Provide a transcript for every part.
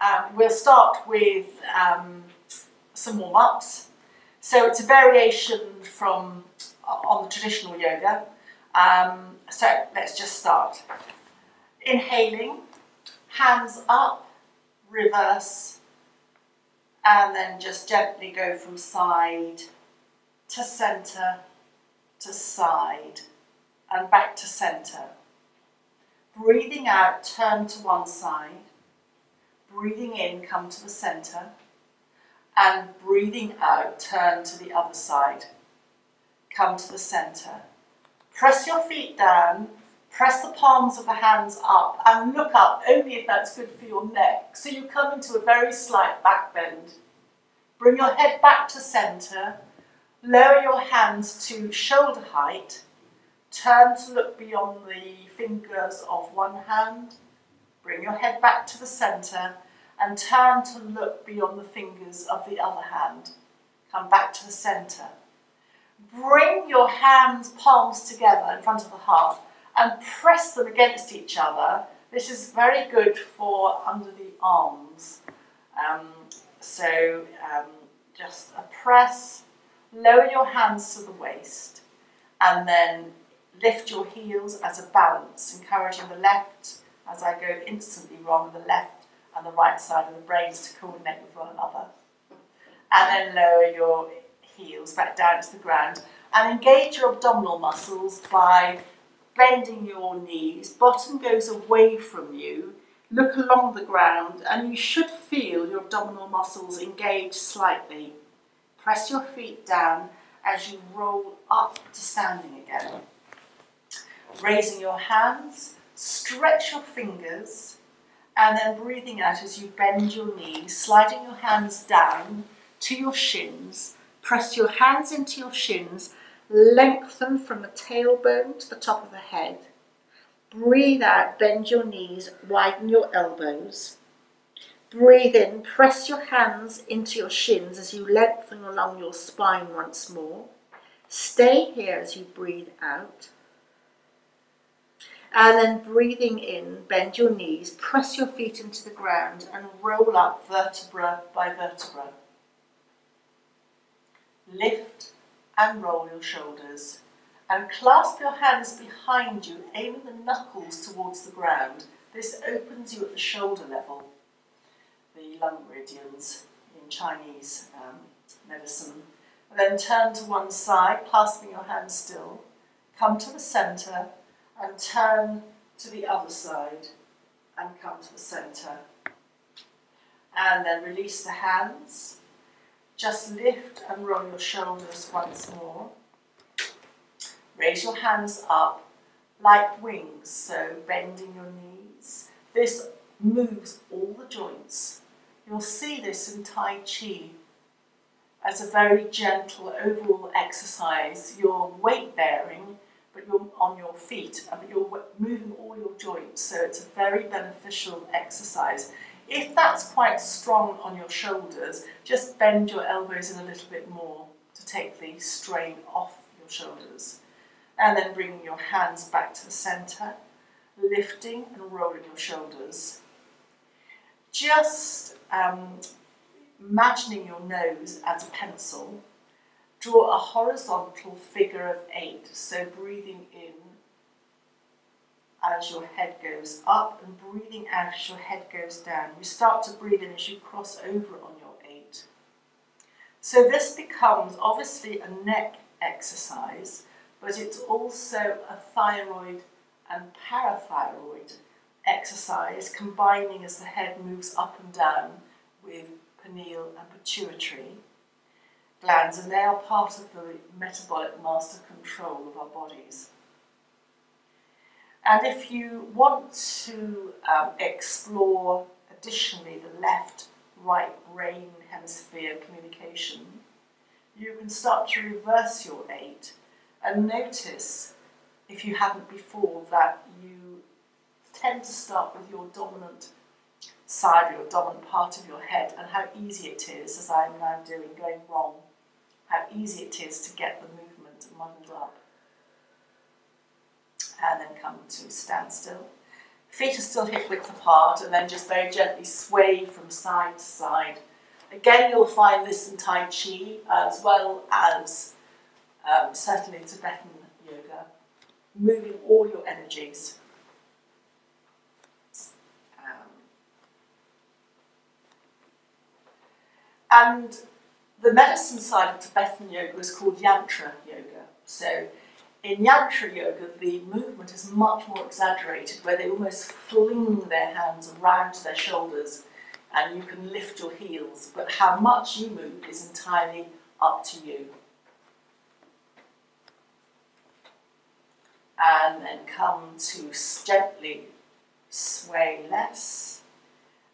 um, we'll start with um, some warm ups. So it's a variation from uh, on the traditional yoga. Um, so let's just start. Inhaling, hands up, reverse, and then just gently go from side to centre to side and back to centre. Breathing out, turn to one side. Breathing in, come to the centre. And breathing out, turn to the other side. Come to the centre. Press your feet down, press the palms of the hands up, and look up only if that's good for your neck. So you come into a very slight back bend. Bring your head back to centre. Lower your hands to shoulder height Turn to look beyond the fingers of one hand. Bring your head back to the centre and turn to look beyond the fingers of the other hand. Come back to the centre. Bring your hands, palms together in front of the heart and press them against each other. This is very good for under the arms. Um, so um, just a press, lower your hands to the waist, and then Lift your heels as a balance, encouraging the left as I go instantly wrong, the left and the right side of the brains to coordinate with one another. And then lower your heels back down to the ground and engage your abdominal muscles by bending your knees. Bottom goes away from you. Look along the ground and you should feel your abdominal muscles engage slightly. Press your feet down as you roll up to standing again raising your hands, stretch your fingers, and then breathing out as you bend your knees, sliding your hands down to your shins. Press your hands into your shins, lengthen from the tailbone to the top of the head. Breathe out, bend your knees, widen your elbows. Breathe in, press your hands into your shins as you lengthen along your spine once more. Stay here as you breathe out. And then breathing in, bend your knees, press your feet into the ground, and roll up vertebra by vertebra. Lift and roll your shoulders, and clasp your hands behind you, aiming the knuckles towards the ground. This opens you at the shoulder level, the lung meridians in Chinese um, medicine. And then turn to one side, clasping your hands still. Come to the centre and turn to the other side and come to the center. And then release the hands. Just lift and roll your shoulders once more. Raise your hands up like wings, so bending your knees. This moves all the joints. You'll see this in Tai Chi as a very gentle overall exercise. Your weight bearing but you're on your feet, but you're moving all your joints, so it's a very beneficial exercise. If that's quite strong on your shoulders, just bend your elbows in a little bit more to take the strain off your shoulders. And then bringing your hands back to the centre, lifting and rolling your shoulders. Just um, imagining your nose as a pencil Draw a horizontal figure of eight, so breathing in as your head goes up and breathing out as your head goes down. You start to breathe in as you cross over on your eight. So this becomes obviously a neck exercise, but it's also a thyroid and parathyroid exercise, combining as the head moves up and down with pineal and pituitary glands, and they are part of the metabolic master control of our bodies. And if you want to um, explore additionally the left right brain hemisphere communication, you can start to reverse your eight and notice, if you haven't before, that you tend to start with your dominant side your dominant part of your head and how easy it is, as I'm now doing, going wrong how easy it is to get the movement muddled up. And then come to standstill. Feet are still hip width apart and then just very gently sway from side to side. Again, you'll find this in Tai Chi as well as um, certainly Tibetan yoga, moving all your energies. Um, and the medicine side of Tibetan yoga is called yantra yoga. So in yantra yoga, the movement is much more exaggerated, where they almost fling their hands around their shoulders and you can lift your heels, but how much you move is entirely up to you. And then come to gently sway less,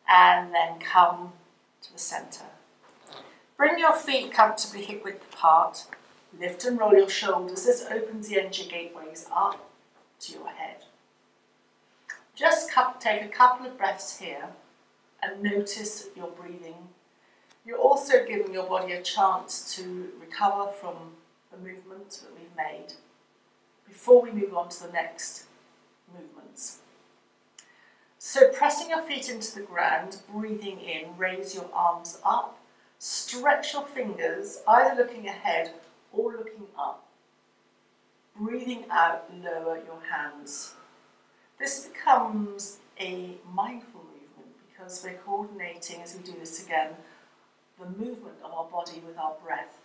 and then come to the centre. Bring your feet comfortably hip width apart. Lift and roll your shoulders. This opens the energy gateways up to your head. Just take a couple of breaths here and notice your breathing. You're also giving your body a chance to recover from the movement that we've made before we move on to the next movements. So pressing your feet into the ground, breathing in, raise your arms up, stretch your fingers, either looking ahead or looking up. Breathing out, lower your hands. This becomes a mindful movement because we're coordinating, as we do this again, the movement of our body with our breath.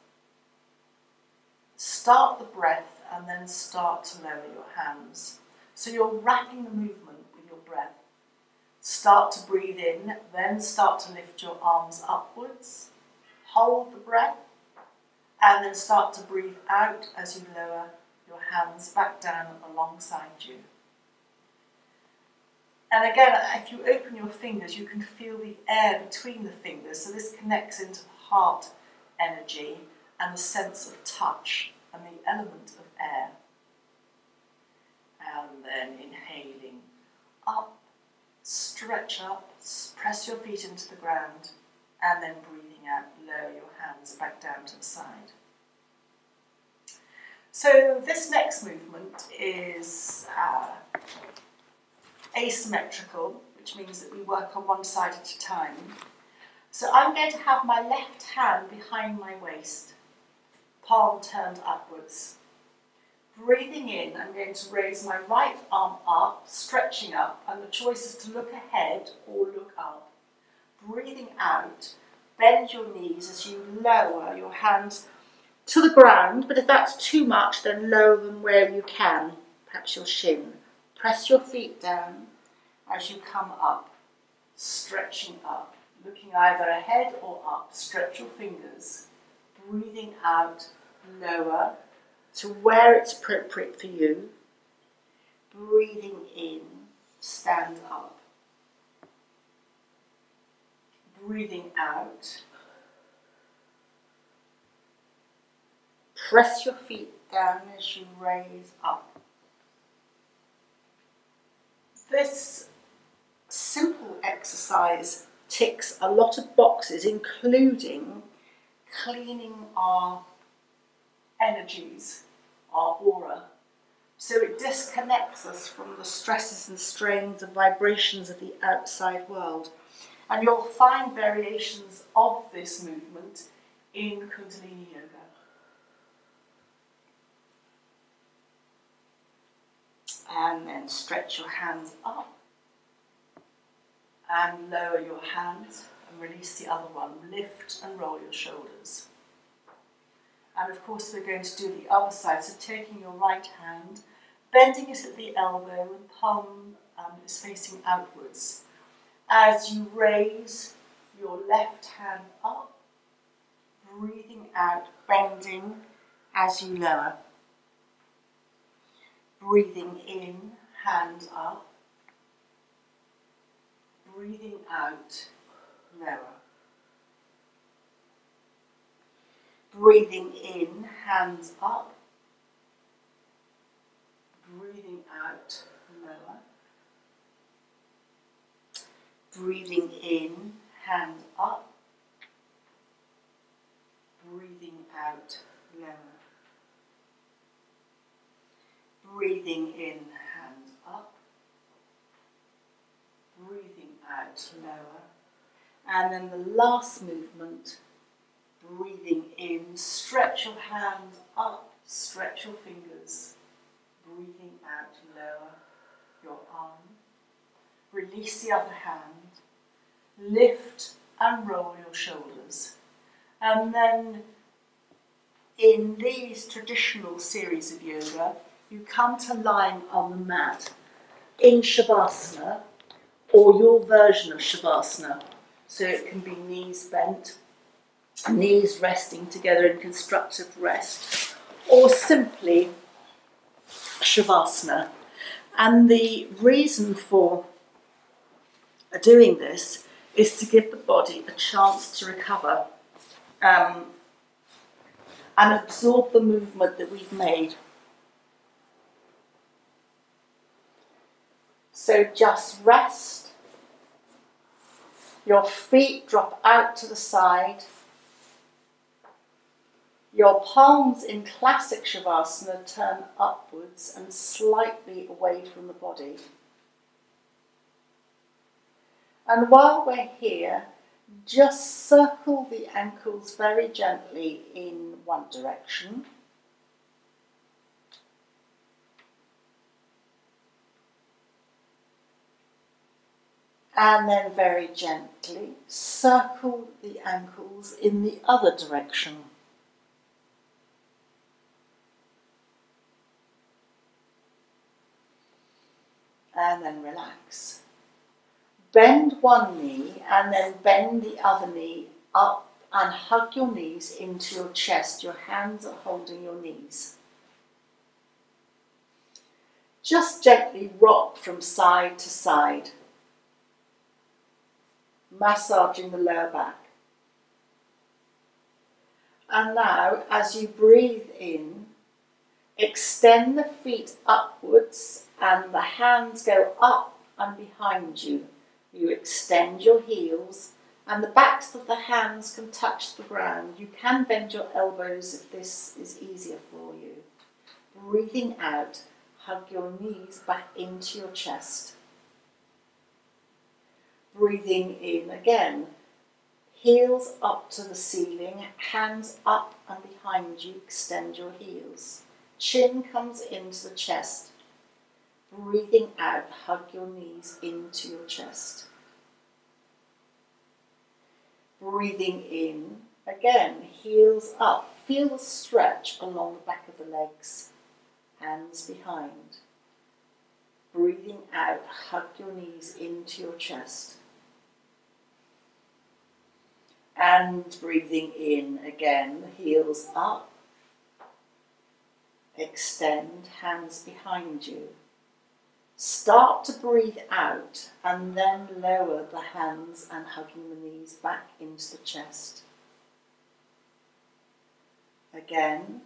Start the breath and then start to lower your hands. So you're wrapping the movement with your breath. Start to breathe in, then start to lift your arms upwards. Hold the breath and then start to breathe out as you lower your hands back down alongside you. And again, if you open your fingers, you can feel the air between the fingers. So this connects into the heart energy and the sense of touch and the element of air. And then inhaling up, stretch up, press your feet into the ground, and then breathing out, lower your hands back down to the side. So this next movement is uh, asymmetrical, which means that we work on one side at a time. So I'm going to have my left hand behind my waist, palm turned upwards. Breathing in, I'm going to raise my right arm up, stretching up, and the choice is to look ahead or look up. Breathing out, bend your knees as you lower your hands to the ground, but if that's too much, then lower them where you can, perhaps your shin. Press your feet down as you come up, stretching up, looking either ahead or up. Stretch your fingers, breathing out, lower to where it's appropriate for you. Breathing in, stand up. Breathing out, Press your feet down as you raise up. This simple exercise ticks a lot of boxes, including cleaning our energies, our aura. So it disconnects us from the stresses and strains and vibrations of the outside world. And you'll find variations of this movement in Kundalini Yoga. and then stretch your hands up and lower your hands and release the other one. Lift and roll your shoulders. And of course, we're going to do the other side. So, taking your right hand, bending it at the elbow, and palm um, is facing outwards. As you raise your left hand up, breathing out, bending as you lower. Breathing in, hand up. Breathing out, lower. Breathing in, hands up. Breathing out, lower. Breathing in, hand up. Breathing out, lower. Breathing in, hand up. Breathing out, lower. And then the last movement, breathing in, stretch your hand up, stretch your fingers. Breathing out, lower your arm. Release the other hand. Lift and roll your shoulders. And then in these traditional series of yoga, you come to lying on the mat in Shavasana or your version of Shavasana. So it can be knees bent, knees resting together in constructive rest, or simply Shavasana. And the reason for doing this is to give the body a chance to recover um, and absorb the movement that we've made. So just rest. Your feet drop out to the side. Your palms in classic Shavasana turn upwards and slightly away from the body. And while we're here, just circle the ankles very gently in one direction. And then very gently circle the ankles in the other direction. And then relax bend one knee and then bend the other knee up and hug your knees into your chest. Your hands are holding your knees. Just gently rock from side to side, massaging the lower back. And now, as you breathe in, extend the feet upwards and the hands go up and behind you you extend your heels and the backs of the hands can touch the ground. You can bend your elbows if this is easier for you. Breathing out, hug your knees back into your chest. Breathing in again, heels up to the ceiling, hands up and behind you, extend your heels. Chin comes into the chest, Breathing out, hug your knees into your chest. Breathing in, again, heels up. Feel the stretch along the back of the legs, hands behind. Breathing out, hug your knees into your chest. And breathing in again, heels up. Extend, hands behind you. Start to breathe out and then lower the hands and hugging the knees back into the chest. Again,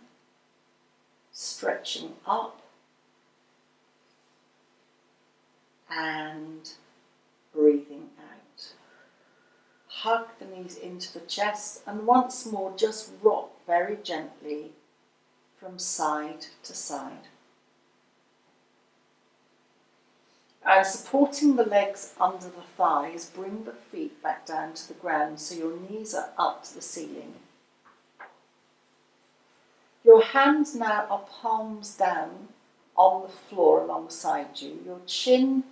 stretching up and breathing out. Hug the knees into the chest and once more just rock very gently from side to side. And supporting the legs under the thighs, bring the feet back down to the ground so your knees are up to the ceiling. Your hands now are palms down on the floor alongside you. Your chin,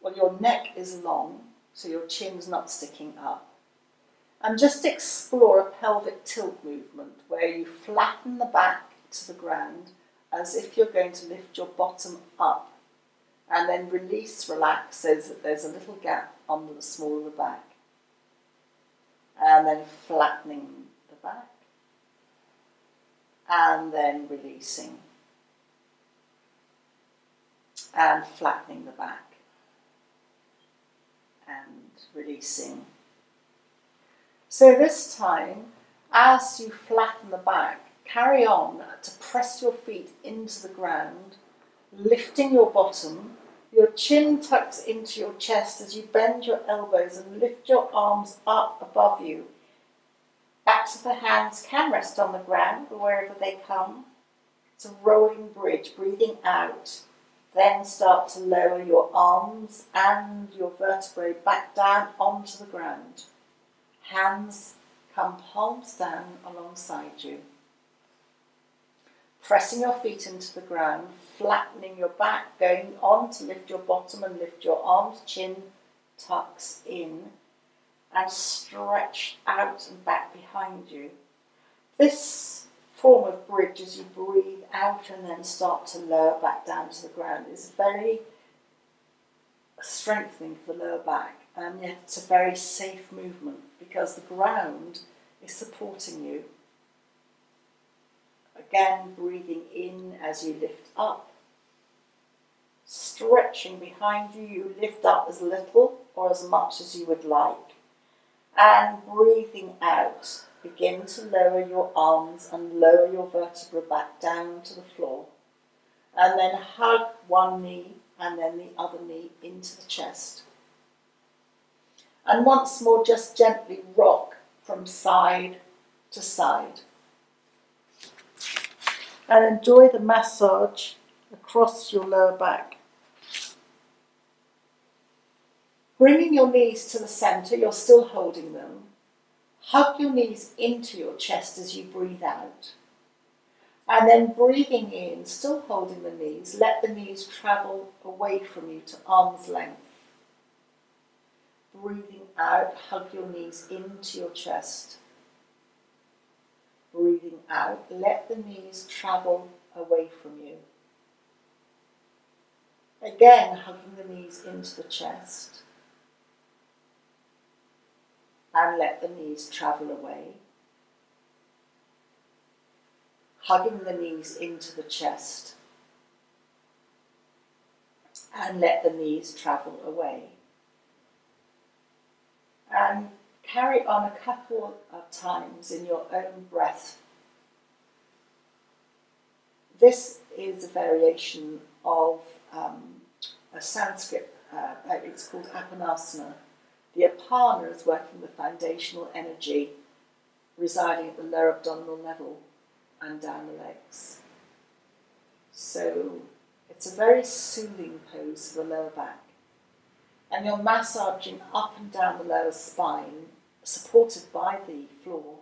well, your neck is long, so your chin's not sticking up. And just explore a pelvic tilt movement where you flatten the back to the ground as if you're going to lift your bottom up and then release, relax, so that there's a little gap under the small of the back. And then flattening the back. And then releasing. And flattening the back. And releasing. So this time, as you flatten the back, carry on to press your feet into the ground, lifting your bottom your chin tucks into your chest as you bend your elbows and lift your arms up above you. Backs of the hands can rest on the ground wherever they come. It's a rolling bridge, breathing out. Then start to lower your arms and your vertebrae back down onto the ground. Hands come palms down alongside you. Pressing your feet into the ground, flattening your back, going on to lift your bottom and lift your arms, chin tucks in, and stretch out and back behind you. This form of bridge, as you breathe out and then start to lower back down to the ground, is very strengthening for the lower back, and yet it's a very safe movement because the ground is supporting you. Again, breathing in as you lift up, stretching behind you, you lift up as little or as much as you would like, and breathing out Begin to lower your arms and lower your vertebra back down to the floor. And then hug one knee and then the other knee into the chest. And once more, just gently rock from side to side. And enjoy the massage across your lower back. Bringing your knees to the centre, you're still holding them, Hug your knees into your chest as you breathe out. And then breathing in, still holding the knees, let the knees travel away from you to arm's length. Breathing out, hug your knees into your chest. Breathing out, let the knees travel away from you. Again, hugging the knees into the chest and let the knees travel away. Hugging the knees into the chest and let the knees travel away. And carry on a couple of times in your own breath. This is a variation of um, a Sanskrit, uh, it's called Apanasana the apana is working the foundational energy residing at the lower abdominal level and down the legs. So it's a very soothing pose for the lower back. And you're massaging up and down the lower spine, supported by the floor,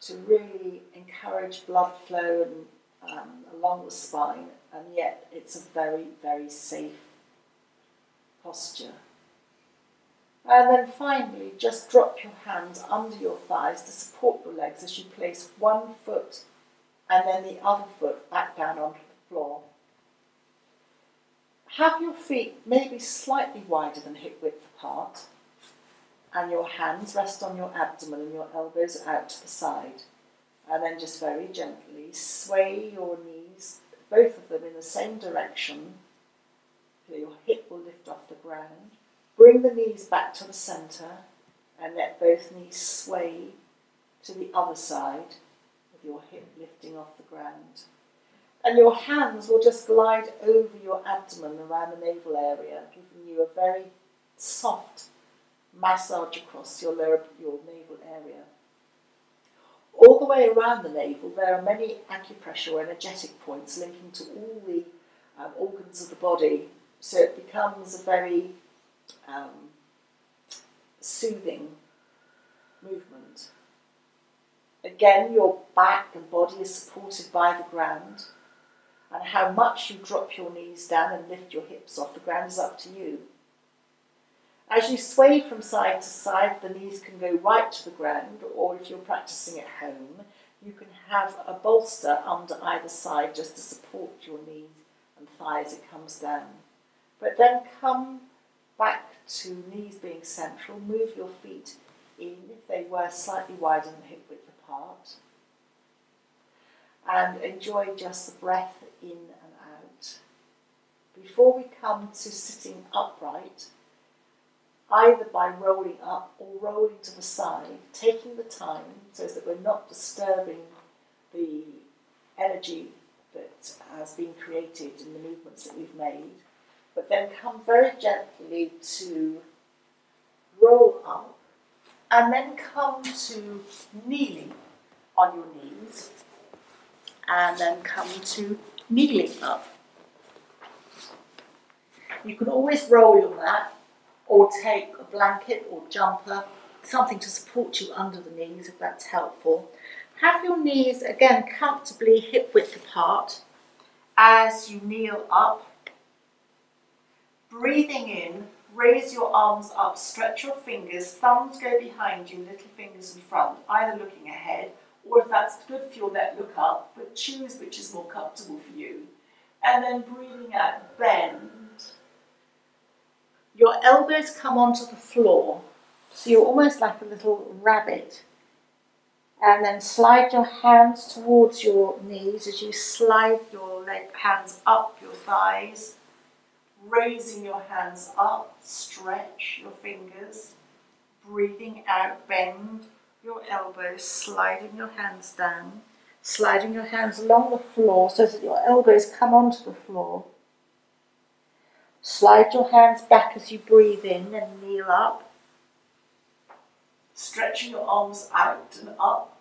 to really encourage blood flow and, um, along the spine, and yet it's a very, very safe posture. And then finally, just drop your hands under your thighs to support your legs as you place one foot and then the other foot back down onto the floor. Have your feet maybe slightly wider than hip width apart, and your hands rest on your abdomen and your elbows out to the side. And then just very gently sway your knees, both of them in the same direction, your hip will lift off the ground. Bring the knees back to the centre and let both knees sway to the other side with your hip lifting off the ground. And your hands will just glide over your abdomen around the navel area, giving you a very soft massage across your your navel area. All the way around the navel, there are many acupressure or energetic points linking to all the um, organs of the body, so it becomes a very um, soothing movement. Again, your back and body is supported by the ground, and how much you drop your knees down and lift your hips off the ground is up to you. As you sway from side to side, the knees can go right to the ground, or if you're practicing at home, you can have a bolster under either side just to support your knees and thighs as it comes down. But then come back to knees being central. Move your feet in if they were slightly wider than hip width apart. And enjoy just the breath in and out. Before we come to sitting upright, either by rolling up or rolling to the side, taking the time so that we're not disturbing the energy that has been created in the movements that we've made but then come very gently to roll up and then come to kneeling on your knees and then come to kneeling up. You can always roll your mat or take a blanket or jumper, something to support you under the knees if that's helpful. Have your knees again comfortably hip width apart as you kneel up. Breathing in, raise your arms up, stretch your fingers, thumbs go behind you, little fingers in front, either looking ahead or if that's good for your neck, look up, but choose which is more comfortable for you. And then breathing out, bend. Your elbows come onto the floor, so you're almost like a little rabbit. And then slide your hands towards your knees as you slide your leg, hands up your thighs, raising your hands up, stretch your fingers, breathing out, bend your elbows, sliding your hands down, sliding your hands along the floor so that your elbows come onto the floor. Slide your hands back as you breathe in and kneel up. Stretching your arms out and up.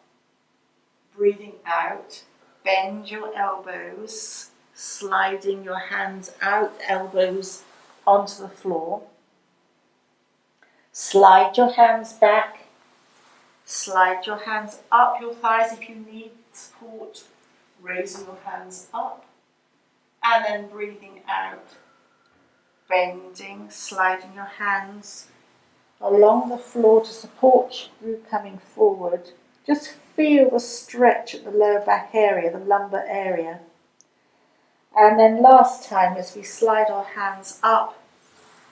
Breathing out. Bend your elbows, sliding your hands out, elbows onto the floor. Slide your hands back Slide your hands up your thighs if you need support. Raising your hands up. And then breathing out. Bending, sliding your hands along the floor to support you coming forward. Just feel the stretch at the lower back area, the lumbar area. And then last time as we slide our hands up,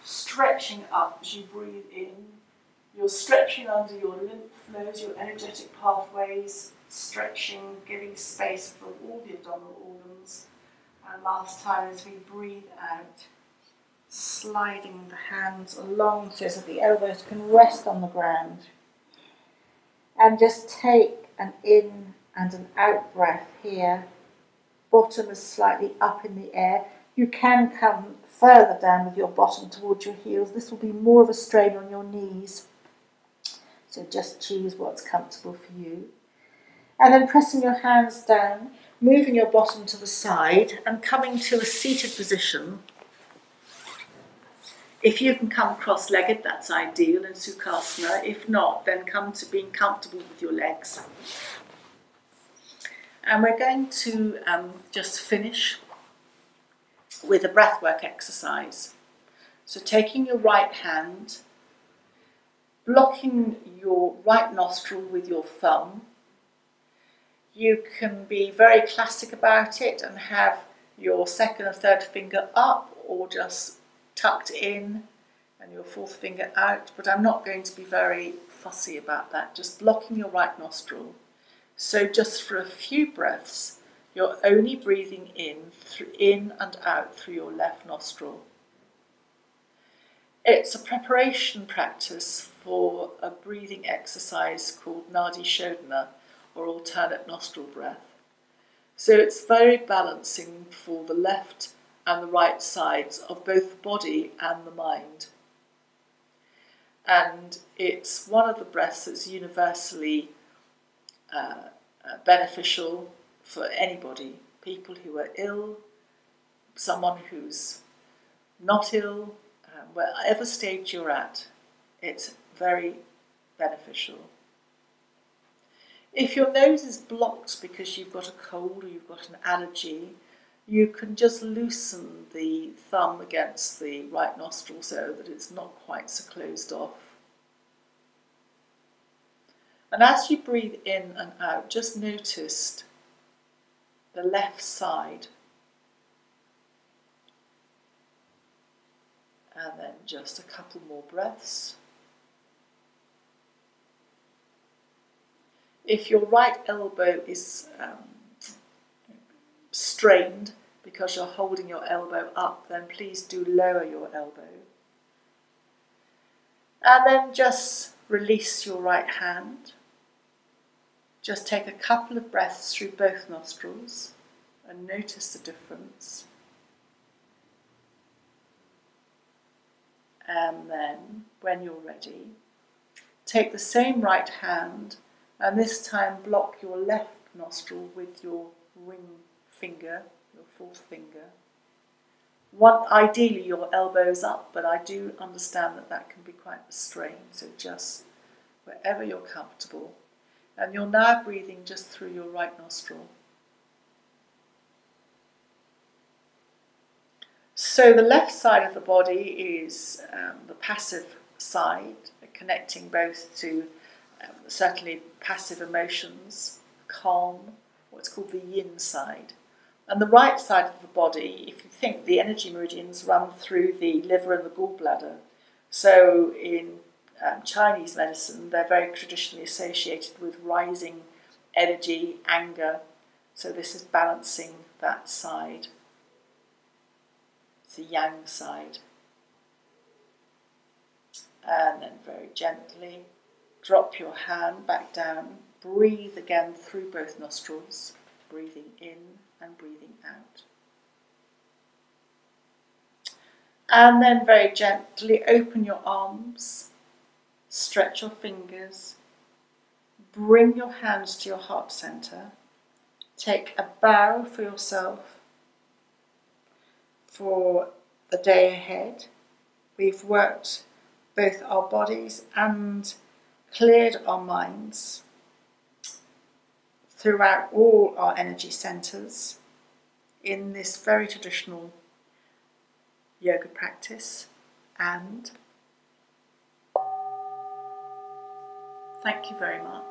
stretching up as you breathe in you're stretching under your lymph flows, your energetic pathways, stretching, giving space for all the abdominal organs. And last time as we breathe out, sliding the hands along so that the elbows can rest on the ground. And just take an in and an out breath here. Bottom is slightly up in the air. You can come further down with your bottom towards your heels. This will be more of a strain on your knees. So just choose what's comfortable for you. And then pressing your hands down, moving your bottom to the side and coming to a seated position. If you can come cross-legged, that's ideal in Sukhasana. If not, then come to being comfortable with your legs. And we're going to um, just finish with a breathwork exercise. So taking your right hand blocking your right nostril with your thumb. You can be very classic about it and have your second or third finger up or just tucked in and your fourth finger out, but I'm not going to be very fussy about that, just blocking your right nostril. So just for a few breaths, you're only breathing in, through, in and out through your left nostril. It's a preparation practice for a breathing exercise called Nadi Shodhana, or alternate nostril breath. So it's very balancing for the left and the right sides of both the body and the mind. And it's one of the breaths that's universally uh, uh, beneficial for anybody people who are ill, someone who's not ill, um, wherever stage you're at, it's very beneficial. If your nose is blocked because you've got a cold or you've got an allergy, you can just loosen the thumb against the right nostril so that it's not quite so closed off. And as you breathe in and out, just notice the left side and then just a couple more breaths. If your right elbow is um, strained because you're holding your elbow up, then please do lower your elbow. And then just release your right hand. Just take a couple of breaths through both nostrils and notice the difference. and then, when you're ready, take the same right hand and this time block your left nostril with your ring finger, your fourth finger. want ideally your elbows up, but I do understand that that can be quite a strain. So just wherever you're comfortable, and you're now breathing just through your right nostril. So the left side of the body is um, the passive side, connecting both to um, certainly passive emotions, calm, what's called the yin side. And the right side of the body, if you think the energy meridians run through the liver and the gallbladder. So in um, Chinese medicine, they're very traditionally associated with rising energy, anger. So this is balancing that side. It's the yang side. And then very gently drop your hand back down. Breathe again through both nostrils, breathing in and breathing out. And then very gently open your arms, stretch your fingers, bring your hands to your heart center. Take a bow for yourself for the day ahead. We've worked both our bodies and cleared our minds throughout all our energy centers in this very traditional yoga practice and thank you very much.